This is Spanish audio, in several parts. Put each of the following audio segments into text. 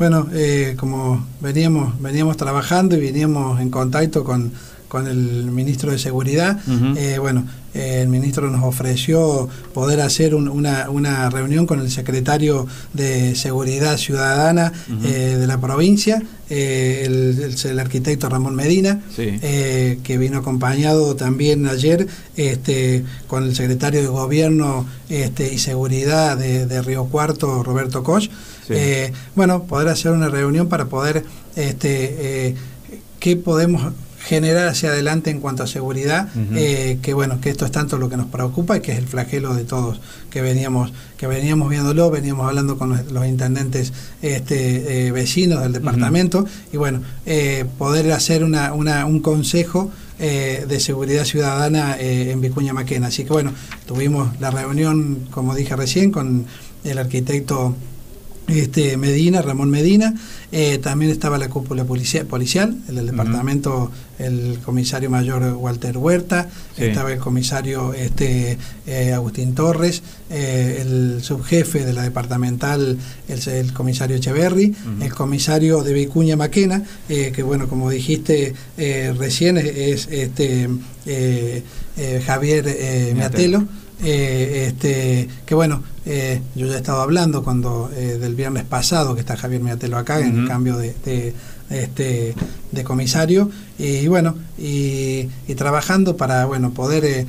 Bueno, eh, como veníamos, veníamos trabajando y veníamos en contacto con, con el ministro de Seguridad, eh, bueno, el ministro nos ofreció poder hacer una, una, reunión con el secretario de Seguridad Ciudadana eh, de la provincia, eh, el, el, arquitecto Ramón Medina, eh, que vino acompañado también ayer este, con el secretario de Gobierno este, y Seguridad de, Río Cuarto, Roberto Koch. bueno, poder hacer una reunión para poder, este, ¿qué podemos generar hacia adelante en cuanto a seguridad, eh, que bueno, que esto es tanto lo que nos preocupa y que es el flagelo de todos que veníamos, que veníamos viéndolo, veníamos hablando con los, intendentes este, eh, vecinos del departamento, y bueno, eh, poder hacer una, una, un consejo de seguridad ciudadana en Vicuña Maquena. Así que bueno, tuvimos la reunión, como dije recién, con el arquitecto este, Medina, Ramón Medina, eh, también estaba la cúpula policial, policial el del departamento, el comisario mayor Walter Huerta, estaba el comisario este, eh, Agustín Torres, eh, el subjefe de la departamental, el, comisario Echeverry, el comisario de Vicuña Maquena, que bueno, como dijiste recién, es este, Javier Meatelo. Eh, este, que bueno, eh, yo ya he estado hablando cuando eh, del viernes pasado, que está Javier Miatelo acá, en el cambio de, este, de comisario, y, bueno, y, trabajando para bueno poder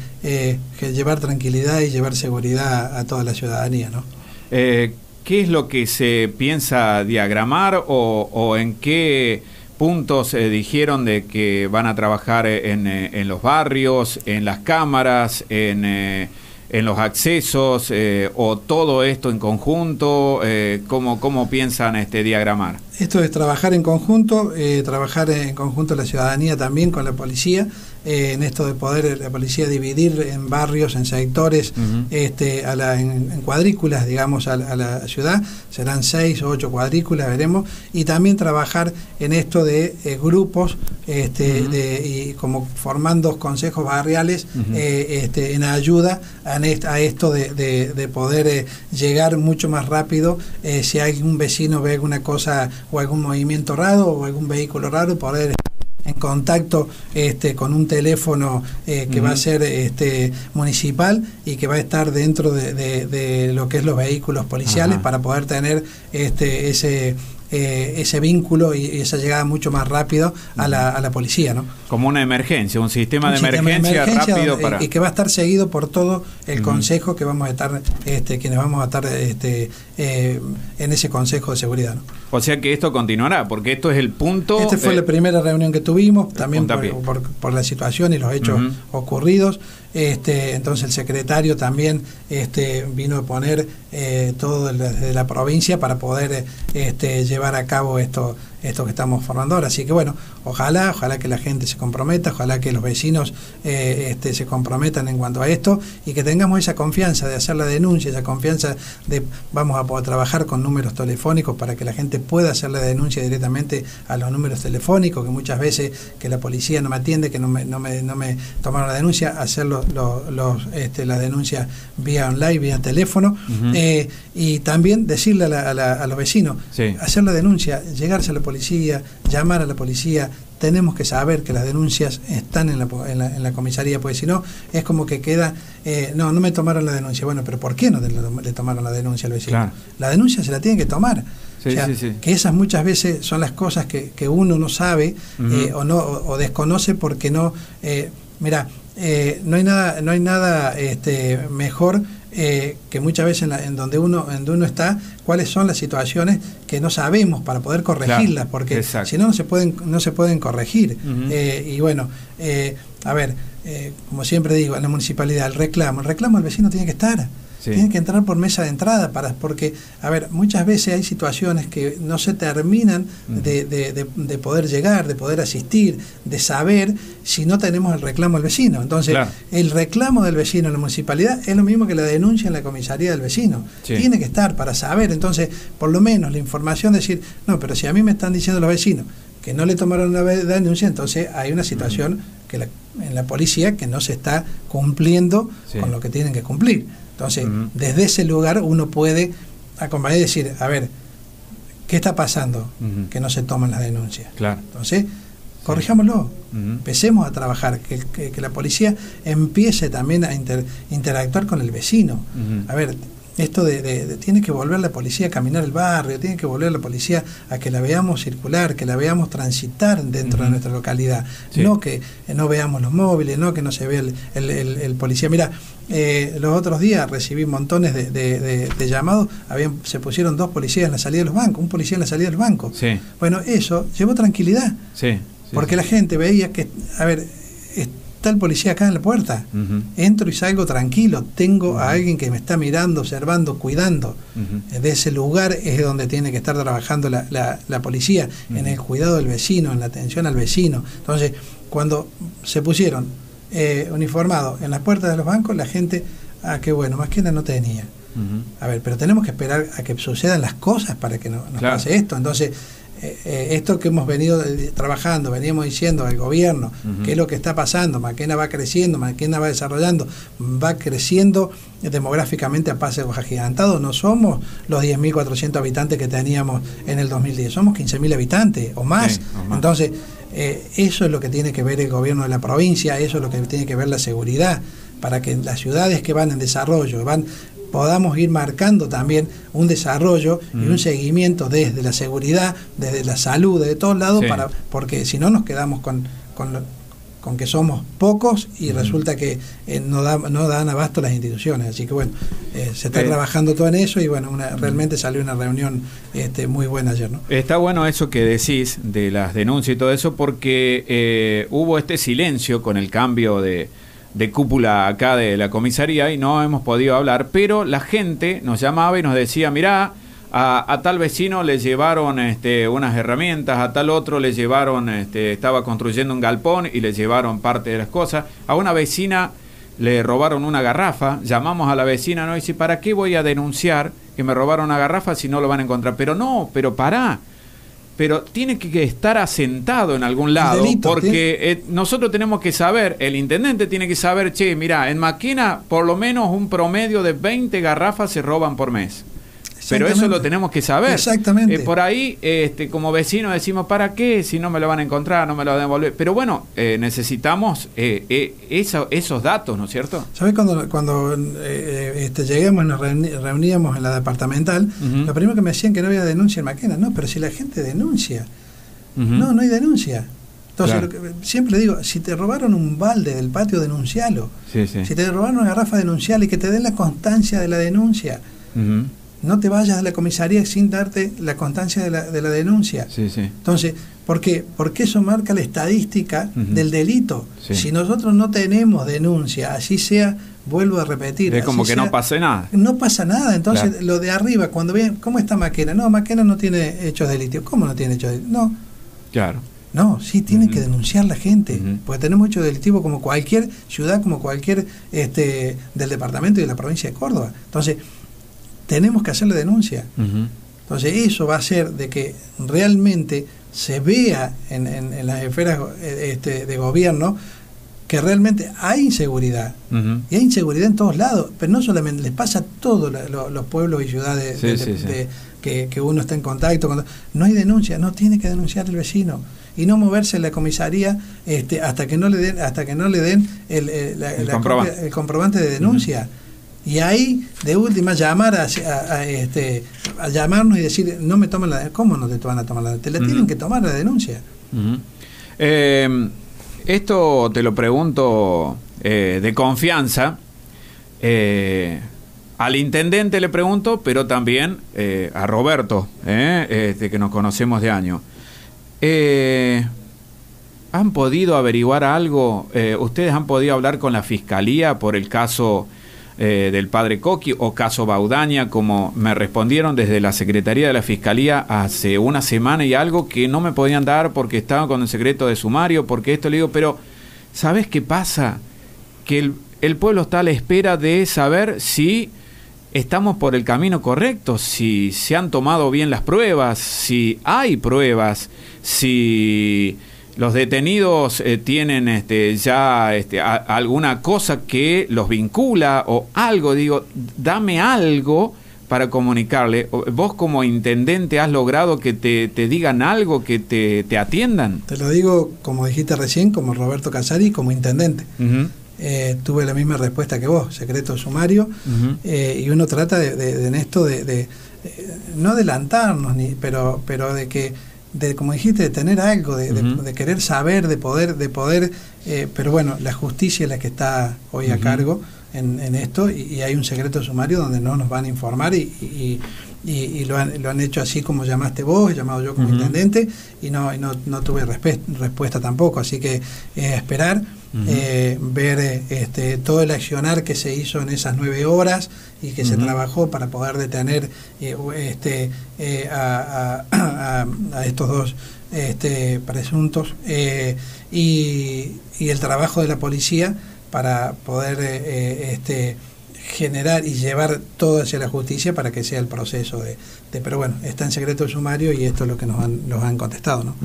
llevar tranquilidad y llevar seguridad a toda la ciudadanía. ¿no? ¿Qué es lo que se piensa diagramar o, en qué puntos dijeron de que van a trabajar en, en, los barrios, en las cámaras, en en los accesos eh, o todo esto en conjunto? Eh, ¿cómo, ¿Cómo piensan este diagramar? Esto es trabajar en conjunto, eh, trabajar en conjunto la ciudadanía también con la policía, eh, en esto de poder la policía dividir en barrios, en sectores, este, a la, en, cuadrículas, digamos, a, la ciudad, serán seis o ocho cuadrículas, veremos, y también trabajar en esto de eh, grupos, este, de, y como formando consejos barriales este, en ayuda a, a esto de, de poder llegar mucho más rápido si hay un vecino ve alguna cosa o algún movimiento raro o algún vehículo raro, poder estar en contacto este, con un teléfono eh, que va a ser este, municipal y que va a estar dentro de, lo que es los vehículos policiales para poder tener este, ese eh, ese vínculo y, esa llegada mucho más rápido a la, a la policía. ¿no? Como una emergencia, un sistema, de, emergencia rápido para... Y que va a estar seguido por todo el consejo que vamos a estar, este, quienes vamos a estar este, eh, en ese consejo de seguridad. ¿no? O sea que esto continuará, porque esto es el punto... Esta fue la primera reunión que tuvimos, también por, por, la situación y los hechos ocurridos. Este, entonces el secretario también este, vino a poner eh, todo desde la provincia para poder este, llevar a cabo esto, esto que estamos formando ahora. Así que bueno, ojalá, ojalá que la gente se comprometa, ojalá que los vecinos eh, este, se comprometan en cuanto a esto y que tengamos esa confianza de hacer la denuncia, esa confianza de vamos a poder trabajar con números telefónicos para que la gente pueda hacer la denuncia directamente a los números telefónicos, que muchas veces que la policía no me atiende, que no me, no me, no me tomaron la denuncia, hacer los, los, este, la denuncia vía online, vía teléfono, eh, y también decirle a, los vecinos, hacer la denuncia, llegarse a la policía, policía, llamar a la policía, tenemos que saber que las denuncias están en la, en la, comisaría, porque si no, es como que queda, eh, no, no me tomaron la denuncia. Bueno, pero ¿por qué no le, tomaron la denuncia al vecino? La denuncia se la tienen que tomar. Que esas muchas veces son las cosas que, que uno no sabe eh, o, no, o, desconoce porque no... Eh, mira, eh, no hay nada, no hay nada este, mejor eh, que muchas veces en, donde uno en donde uno está cuáles son las situaciones que no sabemos para poder corregirlas porque si no no se pueden no se pueden corregir. Eh, y bueno eh, a ver como siempre digo en la municipalidad el reclamo el reclamo el vecino tiene que estar tienen que entrar por mesa de entrada, para, porque, a ver, muchas veces hay situaciones que no se terminan de, de, poder llegar, de poder asistir, de saber si no tenemos el reclamo del vecino. Entonces, el reclamo del vecino en la municipalidad es lo mismo que la denuncia en la comisaría del vecino. Tiene que estar para saber, entonces, por lo menos la información, decir, no, pero si a mí me están diciendo los vecinos que no le tomaron la denuncia, entonces hay una situación que en la policía que no se está cumpliendo con lo que tienen que cumplir. Entonces, desde ese lugar uno puede acompañar y decir, a ver, ¿Qué está pasando? Que no se toman las denuncias. Claro. Entonces, corrijámoslo, empecemos a trabajar, que, la policía empiece también a interactuar con el vecino. A ver, esto de, tiene que volver la policía a caminar el barrio, tiene que volver la policía a que la veamos circular, que la veamos transitar dentro de nuestra localidad, no que no veamos los móviles, no que no se vea el, policía. Mira, eh, los otros días recibí montones de, llamados, habían, se pusieron dos policías en la salida de los bancos, un policía en la salida de los bancos. Bueno, eso llevó tranquilidad. Sí porque la gente veía que, a ver, está el policía acá en la puerta, entro y salgo tranquilo, tengo a alguien que me está mirando, observando, cuidando. De ese lugar es donde tiene que estar trabajando la, la, policía, en el cuidado del vecino, en la atención al vecino. Entonces, cuando se pusieron eh, uniformados en las puertas de los bancos, la gente, ah, qué bueno, más que nada no tenía. A ver, pero tenemos que esperar a que sucedan las cosas para que no, nos pase esto. Entonces, eh, eh, esto que hemos venido trabajando, veníamos diciendo al gobierno, qué es lo que está pasando, Maquena va creciendo, Maquena va desarrollando, va creciendo demográficamente a pasos agigantados, no somos los 10.400 habitantes que teníamos en el 2010, somos 15.000 habitantes o más. Entonces, eh, eso es lo que tiene que ver el gobierno de la provincia, eso es lo que tiene que ver la seguridad para que las ciudades que van en desarrollo, van podamos ir marcando también un desarrollo y un seguimiento desde la seguridad, desde la salud, de todos lados, para, porque si no nos quedamos con, con, que somos pocos y resulta que eh, no, da, no dan abasto las instituciones. Así que bueno, eh, se está eh, trabajando todo en eso y bueno, realmente salió una reunión este, muy buena ayer. ¿no? Está bueno eso que decís de las denuncias y todo eso porque hubo este silencio con el cambio de de cúpula acá de la comisaría y no hemos podido hablar, pero la gente nos llamaba y nos decía, mirá, a, tal vecino le llevaron este, unas herramientas, a tal otro le llevaron, este, estaba construyendo un galpón y le llevaron parte de las cosas, a una vecina le robaron una garrafa, llamamos a la vecina, ¿no? Y dice, ¿para qué voy a denunciar que me robaron una garrafa si no lo van a encontrar? Pero no, pero pará, pero tiene que estar asentado en algún lado, porque eh, nosotros tenemos que saber, el intendente tiene que saber, che, mira, en Maquina por lo menos un promedio de 20 garrafas se roban por mes. Pero eso lo tenemos que saber. Exactamente. Eh, por ahí, este, como vecinos decimos, ¿para qué? Si no me lo van a encontrar, no me lo van a devolver. Pero bueno, eh, necesitamos eh, esos datos, ¿no es cierto? ¿Sabes cuando, cuando este, lleguemos, nos reuníamos en la departamental, lo primero que me decían que no había denuncia en Maquena. No, pero si la gente denuncia. No, no hay denuncia. Entonces, siempre le digo, si te robaron un balde del patio, denuncialo. Si te robaron una garrafa, denuncialo y que te den la constancia de la denuncia no te vayas a la comisaría sin darte la constancia de la, de la denuncia. Sí, sí. Entonces, ¿por qué? Porque eso marca la estadística del delito. Si nosotros no tenemos denuncia, así sea, vuelvo a repetir. Es como que no pase nada. No pasa nada. Entonces, lo de arriba, cuando ven, ¿cómo está Maquena? No, Maquena no tiene hechos delictivos. ¿Cómo no tiene hechos delictivos? No. Claro. No, sí tiene que denunciar la gente, porque tenemos hechos delictivos como cualquier ciudad, como cualquier este del departamento y de la provincia de Córdoba. Entonces, tenemos que hacer la denuncia. Entonces eso va a hacer de que realmente se vea en, en, las esferas este, de gobierno que realmente hay inseguridad. Y hay inseguridad en todos lados, pero no solamente les pasa a todos los pueblos y ciudades que, uno está en contacto. no hay denuncia, no tiene que denunciar el vecino y no moverse en la comisaría este, hasta que no le den hasta que no le den el, comprobante. de denuncia. Y ahí, de última, llamar a, este, a llamarnos y decir, no me toman la ¿Cómo no te van a tomar la Te la tienen que tomar la denuncia. Em, esto te lo pregunto eh, de confianza. Eh, al intendente le pregunto, pero también eh, a Roberto, este, que nos conocemos de año. ¿Han podido averiguar algo? ¿Ustedes han podido hablar con la fiscalía por el caso eh, del padre Coqui o caso Baudaña, como me respondieron desde la Secretaría de la Fiscalía hace una semana y algo que no me podían dar porque estaban con el secreto de sumario, porque esto le digo, pero ¿sabes qué pasa? Que el, el pueblo está a la espera de saber si estamos por el camino correcto, si se han tomado bien las pruebas, si hay pruebas, si los detenidos eh, tienen este, ya este, alguna cosa que los vincula o algo, digo, dame algo para comunicarle? ¿Vos como intendente has logrado que te, digan algo, que te, atiendan? Te lo digo, como dijiste recién, como Roberto Casari, como intendente. Eh, tuve la misma respuesta que vos, secreto sumario, eh, y uno trata de, en esto de, no adelantarnos, ni, pero, pero de que, de, como dijiste, de tener algo, de, querer saber, de poder, de poder, eh, pero bueno, la justicia es la que está hoy a cargo en, en esto y, hay un secreto sumario donde no nos van a informar y, y, y lo, han, lo, han, hecho así como llamaste vos, llamado yo como intendente y no, no, no tuve respuesta tampoco, así que esperar eh, ver eh, este, todo el accionar que se hizo en esas nueve horas y que se trabajó para poder detener eh, este, a, a, estos dos este, presuntos y, y, el trabajo de la policía para poder este, generar y llevar todo hacia la justicia para que sea el proceso de, de pero bueno, está en secreto el sumario y esto es lo que nos han, nos han contestado, ¿no?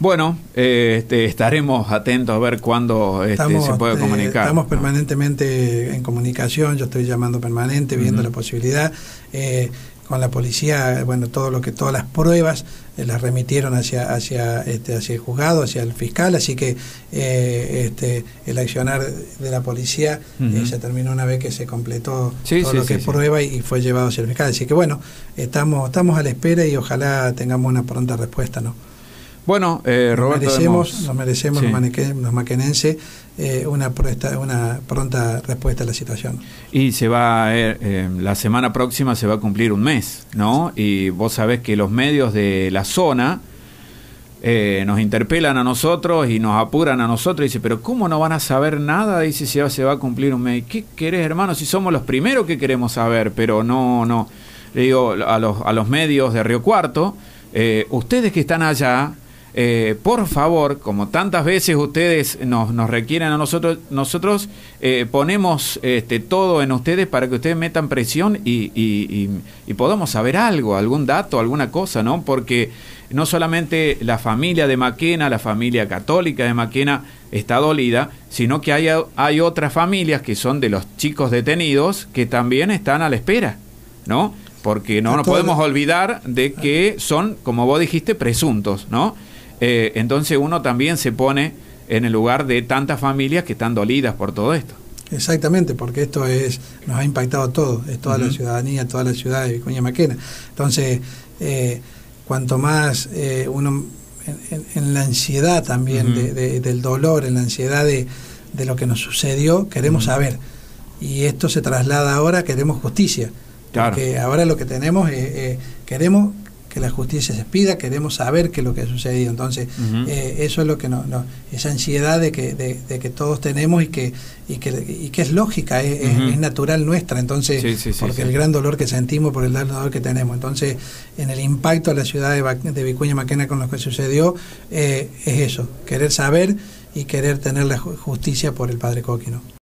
Bueno, eh, este, estaremos atentos a ver cuándo este, se puede eh, comunicar. estamos permanentemente en comunicación, yo estoy llamando permanente, viendo la posibilidad. Eh, con la policía, bueno, todo lo que todas las pruebas las remitieron hacia hacia este, hacia el juzgado, hacia el fiscal, así que este, el accionar de la policía se terminó una vez que se completó todo lo que es prueba y, fue llevado hacia el fiscal, así que bueno, estamos estamos a la espera y ojalá tengamos una pronta respuesta, ¿no? Bueno, eh, Roberto. Nos merecemos, los, maquenenses, eh, una, una pronta respuesta a la situación. Y se va, eh, eh, la semana próxima se va a cumplir un mes, ¿no? Y vos sabés que los medios de la zona nos interpelan a nosotros y nos apuran a nosotros. Y dice, pero ¿cómo no van a saber nada? Dice, si se va a cumplir un mes. ¿Qué querés, hermano? Si somos los primeros que queremos saber, pero no, no. Le digo a los, a los medios de Río Cuarto, ustedes que están allá eh, por favor, como tantas veces ustedes nos, nos requieren a nosotros, nosotros eh, ponemos este, todo en ustedes para que ustedes metan presión y, y, podamos saber algo, algún dato, alguna cosa, ¿no? Porque no solamente la familia de Maquena, la familia católica de Maquena está dolida, sino que hay, hay otras familias que son de los chicos detenidos que también están a la espera, ¿no? Porque no nos podemos olvidar de que son, como vos dijiste, presuntos, ¿no? Eh, entonces uno también se pone en el lugar de tantas familias que están dolidas por todo esto. Exactamente, porque esto es nos ha impactado todo, es toda la ciudadanía, toda la ciudad de Vicuña Maquena. Entonces, eh, cuanto más eh, uno en, la ansiedad también del dolor, en la ansiedad de, lo que nos sucedió, queremos saber. Y esto se traslada ahora, queremos justicia. Claro. Porque ahora lo que tenemos es, queremos que la justicia se pida, queremos saber qué es lo que ha sucedido. Entonces, eh, eso es lo que nos, esa ansiedad de que, de, que todos tenemos y que, y que, y que es lógica, es, natural nuestra, entonces, porque el gran dolor que sentimos por el gran dolor que tenemos. Entonces, en el impacto a la ciudad de, de Vicuña Maquena con lo que sucedió, eh, es eso, querer saber y querer tener la justicia por el padre Coquino.